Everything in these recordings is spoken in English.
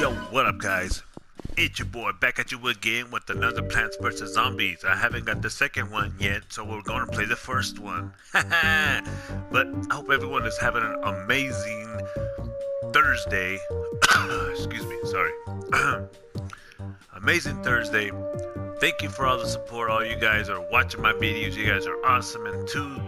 Yo, what up, guys? It's your boy back at you again with another Plants vs. Zombies. I haven't got the second one yet, so we're to play the first one. but I hope everyone is having an amazing Thursday. Excuse me, sorry. amazing Thursday. Thank you for all the support. All you guys are watching my videos. You guys are awesome. And to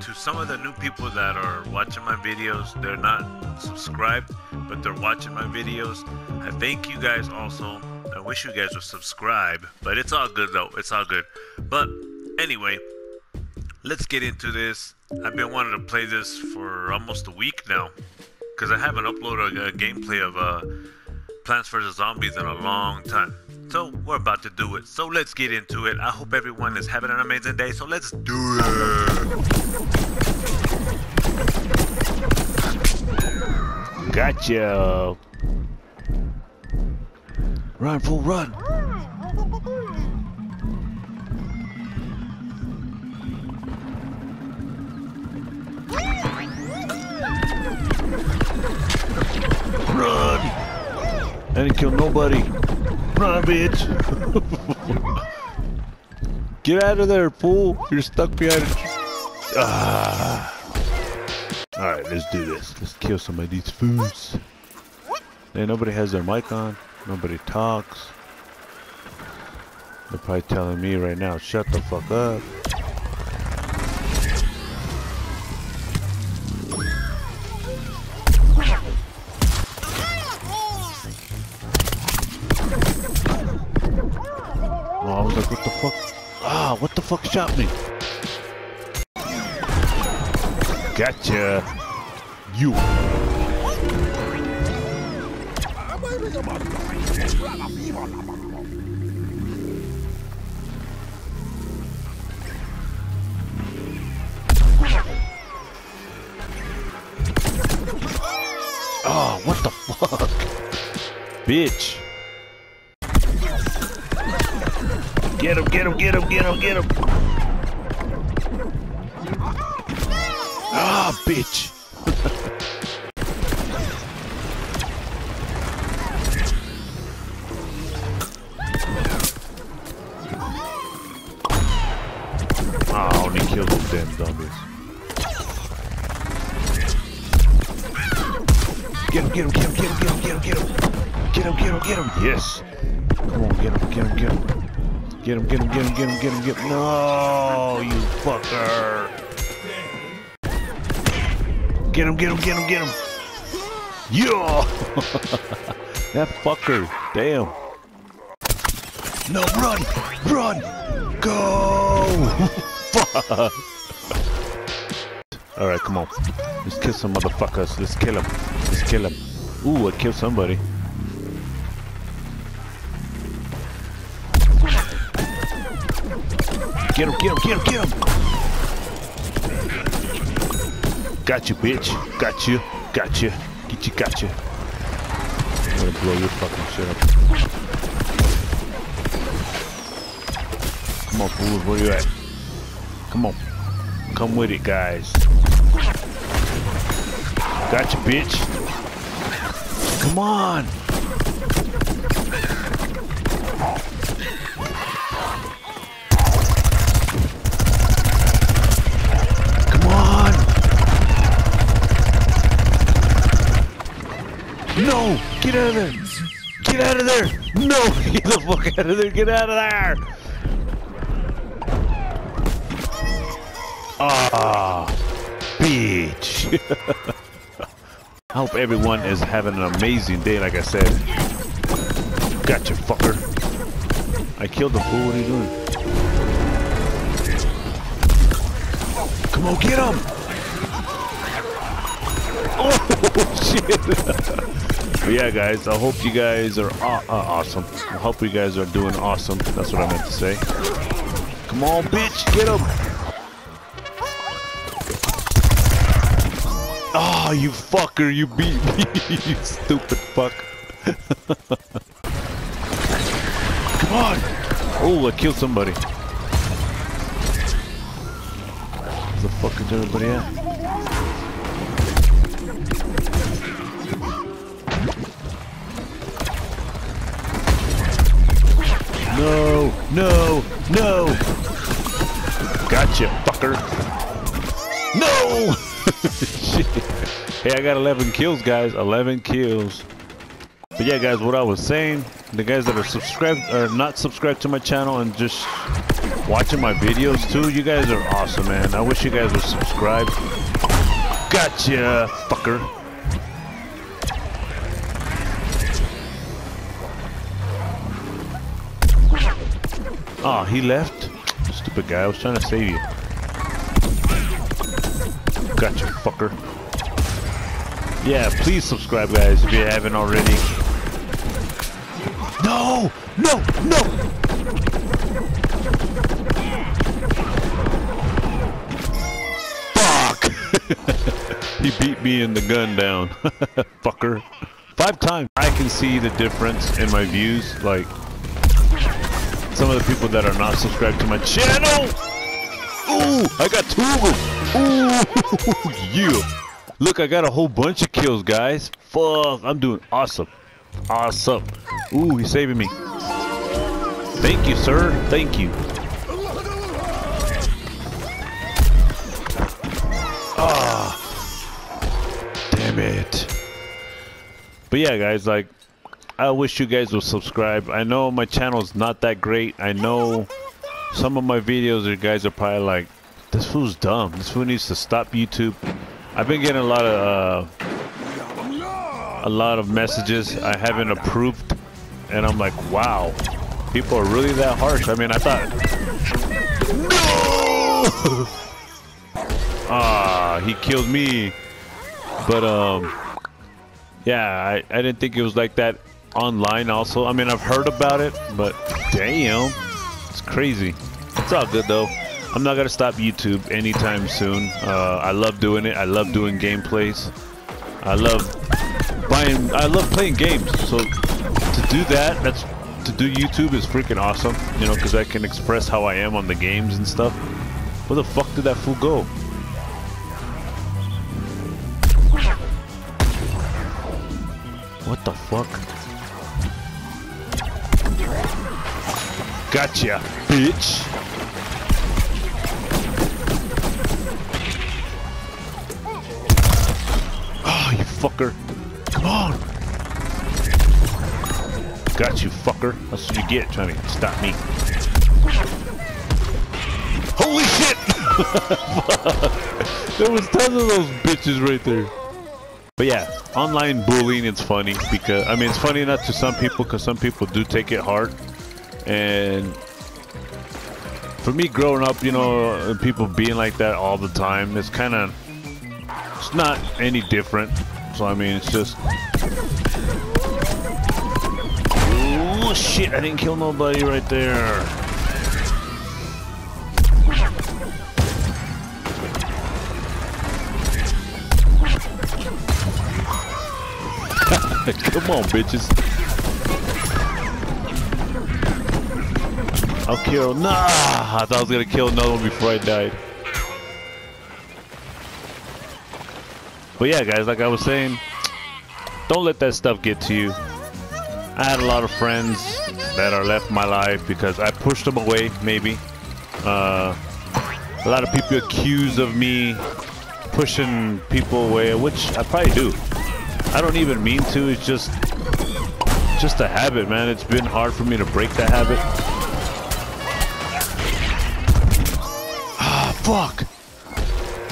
to some of the new people that are watching my videos, they're not subscribed, but they're watching my videos. I thank you guys also. I wish you guys would subscribe, but it's all good though. It's all good. But anyway, let's get into this. I've been wanting to play this for almost a week now because I haven't uploaded a, a gameplay of uh, Plants vs Zombies in a long time. So we're about to do it. So let's get into it. I hope everyone is having an amazing day. So let's do it. Gotcha. Run, fool, run. Run. I didn't kill nobody. Run, bitch. Get out of there, fool. You're stuck behind a tree. Ah. Alright, let's do this. Let's kill some of these fools. Hey, nobody has their mic on. Nobody talks. They're probably telling me right now, shut the fuck up. Me? Gotcha. You. Oh, what the fuck? Bitch. Him, get him, get him, get him, get him. Ah, bitch. Ah, I only killed those damn zombies. Get him, get him, get him, get him, get him, get him, get him. Get him, get him, get him. Yes. Come on, get him, get him, get him. Get him, get him, get him, get him, get him, get him. No, you fucker. Get him, get him, get him, get him. Yeah. that fucker. Damn. No, run, run, go. Fuck. All right, come on. Let's kill some motherfuckers. Let's kill him. Let's kill him. Ooh, I killed somebody. Get him, get him, get him, get him! Got you, bitch. Got you. Got you. Get you, got you. I'm gonna blow your fucking shit up. Come on, fools, where you at? Come on. Come with it, guys. Got you, bitch. Come on. Come on. No, get out of there. Get out of there. No, get the fuck out of there. Get out of there. Ah, bitch. I hope everyone is having an amazing day, like I said. Gotcha, fucker. I killed the fool. What are you doing? Come on, get him! Oh, shit! But yeah, guys, I hope you guys are aw uh, awesome. I hope you guys are doing awesome. That's what I meant to say. Come on, bitch, get him! Oh, you fucker, you beat me, you stupid fuck. Come on! Oh, I killed somebody. Where the fuck is everybody at? No, no. No. Gotcha, fucker. No! Hey, I got 11 kills, guys. 11 kills. But yeah, guys, what I was saying, the guys that are subscribed or not subscribed to my channel and just watching my videos too, you guys are awesome, man. I wish you guys would subscribe. Gotcha, fucker. Oh, he left? Stupid guy, I was trying to save you. Gotcha, fucker. Yeah, please subscribe, guys, if you haven't already. No! No! No! Fuck! he beat me in the gun down. Fucker. Five times. I can see the difference in my views. Like, some of the people that are not subscribed to my channel. Ooh, I got two of them. Ooh, yeah. Look, I got a whole bunch of kills, guys. Fuck, I'm doing awesome. Awesome. Ooh, he's saving me. Thank you, sir. Thank you. Ah. Damn it. But yeah, guys, like, I wish you guys would subscribe. I know my channel is not that great. I know some of my videos, you guys are probably like, this fool's dumb. This fool needs to stop YouTube. I've been getting a lot of uh, a lot of messages I haven't approved, and I'm like, wow, people are really that harsh. I mean, I thought, no, ah, he killed me, but um, yeah, I I didn't think it was like that online. Also, I mean, I've heard about it, but damn, it's crazy. It's all good though. I'm not gonna stop YouTube anytime soon. Uh, I love doing it. I love doing gameplays. I love buying. I love playing games. So to do that, that's to do YouTube is freaking awesome. You know, because I can express how I am on the games and stuff. Where the fuck did that fool go? What the fuck? Gotcha, bitch. Oh, you fucker. Come on. Got you, fucker. That's what you get trying to stop me. Holy shit! there was tons of those bitches right there. But yeah, online bullying it's funny because I mean it's funny enough to some people because some people do take it hard. And for me growing up, you know, people being like that all the time, it's kind of it's not any different. So I mean, it's just. Oh shit! I didn't kill nobody right there. Come on, bitches. I'll kill. Nah, I thought I was gonna kill another one before I died. But yeah, guys, like I was saying, don't let that stuff get to you. I had a lot of friends that are left my life because I pushed them away, maybe. Uh, a lot of people accuse of me pushing people away, which I probably do. I don't even mean to. It's just, just a habit, man. It's been hard for me to break that habit. Fuck.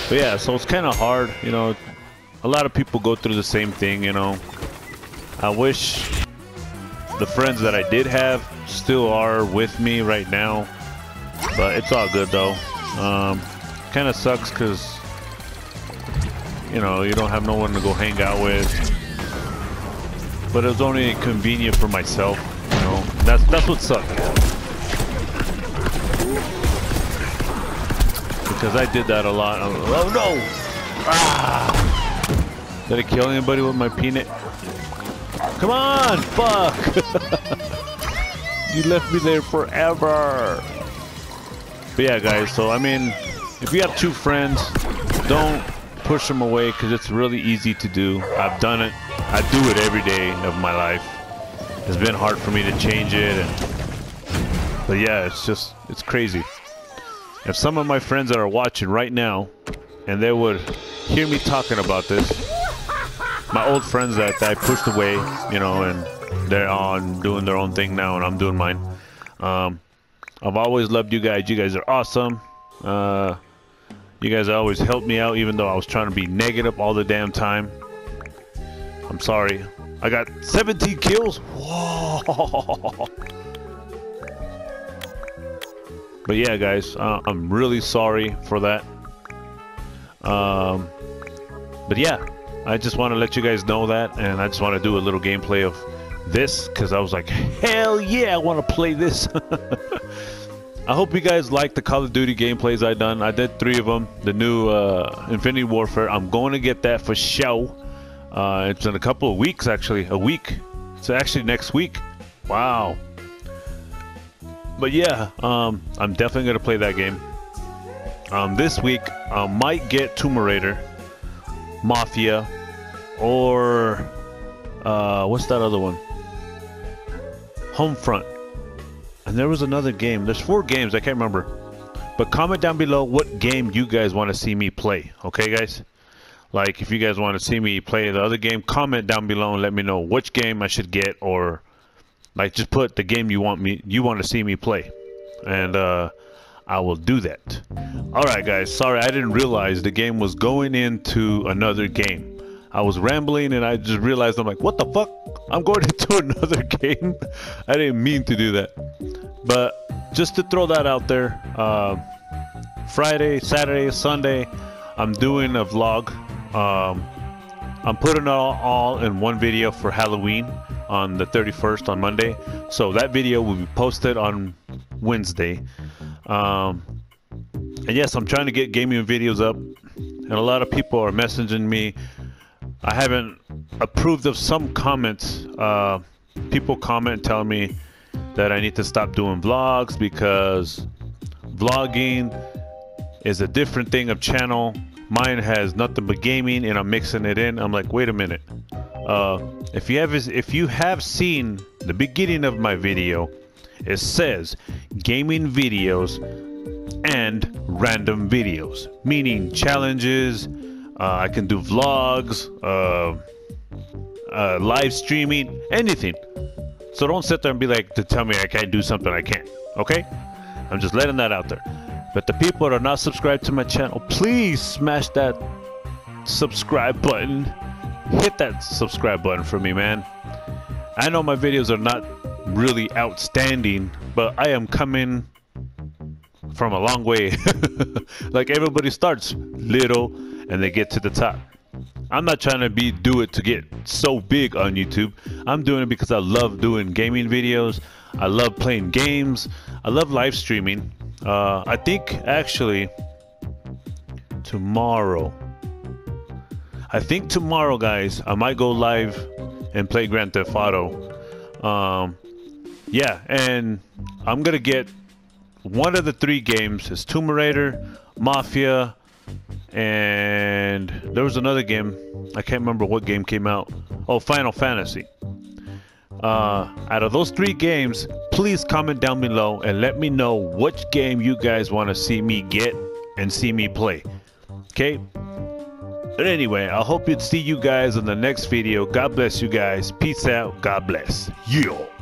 But yeah, so it's kind of hard, you know. A lot of people go through the same thing, you know. I wish the friends that I did have still are with me right now, but it's all good though. Um, kind of sucks because you know you don't have no one to go hang out with. But it was only convenient for myself, you know. That's that's what sucked. Because I did that a lot. Oh no! Ah! Did I kill anybody with my peanut? Come on! Fuck! you left me there forever! But yeah, guys, so I mean, if you have two friends, don't push them away because it's really easy to do. I've done it. I do it every day of my life. It's been hard for me to change it and But yeah, it's just it's crazy. If some of my friends that are watching right now, and they would hear me talking about this, my old friends that, that I pushed away, you know, and they're on doing their own thing now, and I'm doing mine. Um, I've always loved you guys. You guys are awesome. Uh, you guys always helped me out, even though I was trying to be negative all the damn time. I'm sorry. I got 17 kills. Whoa. But yeah, guys, uh, I'm really sorry for that. Um, but yeah, I just want to let you guys know that, and I just want to do a little gameplay of this because I was like, hell yeah, I want to play this. I hope you guys like the Call of Duty gameplays I done. I did three of them. The new uh, Infinity Warfare. I'm going to get that for show. Uh, it's in a couple of weeks, actually. A week. It's actually next week. Wow. But yeah, um, I'm definitely to play that game. Um, this week, I might get Tomb Raider, Mafia, or uh, what's that other one? Homefront. And there was another game. There's four games. I can't remember. But comment down below what game you guys want to see me play. Okay, guys? Like, if you guys want to see me play the other game, comment down below and let me know which game I should get or like just put the game you want me you want to see me play. And uh I will do that. Alright guys, sorry I didn't realize the game was going into another game. I was rambling and I just realized I'm like, what the fuck? I'm going into another game. I didn't mean to do that. But just to throw that out there, uh, Friday, Saturday, Sunday, I'm doing a vlog. Um, I'm putting it all, all in one video for Halloween on the 31st on Monday. So that video will be posted on Wednesday. Um, and yes, I'm trying to get gaming videos up, and a lot of people are messaging me I haven't approved of some comments. Uh, people comment telling me that I need to stop doing vlogs because vlogging is a different thing of channel. Mine has nothing but gaming, and I'm mixing it in. I'm like, wait a minute. Uh, if you have if you have seen the beginning of my video, it says gaming videos and random videos, meaning challenges, uh, I can do vlogs, uh, uh, live streaming, anything. So don't sit there and be like to tell me I can't do something I can't. Okay? I'm just letting that out there. But the people that are not subscribed to my channel, please smash that subscribe button. Hit that subscribe button for me, man. I know my videos are not really outstanding, but I am coming from a long way. like everybody starts little and they get to the top. I'm not trying to be do it to get so big on YouTube. I'm doing it because I love doing gaming videos. I love playing games. I love live streaming. Uh, I think actually tomorrow. I think tomorrow, guys, I might go live and play Grand Theft Auto. Um, yeah, and I'm gonna get one of the three games is Tomb Raider, Mafia, and there was another game. I can't remember what game came out. Oh, Final Fantasy. Uh, out of those three games, please comment down below and let me know which game you guys want to see me get and see me play. Okay? But anyway, I hope to see you guys in the next video. God bless you guys. Peace out. God bless. Yeah.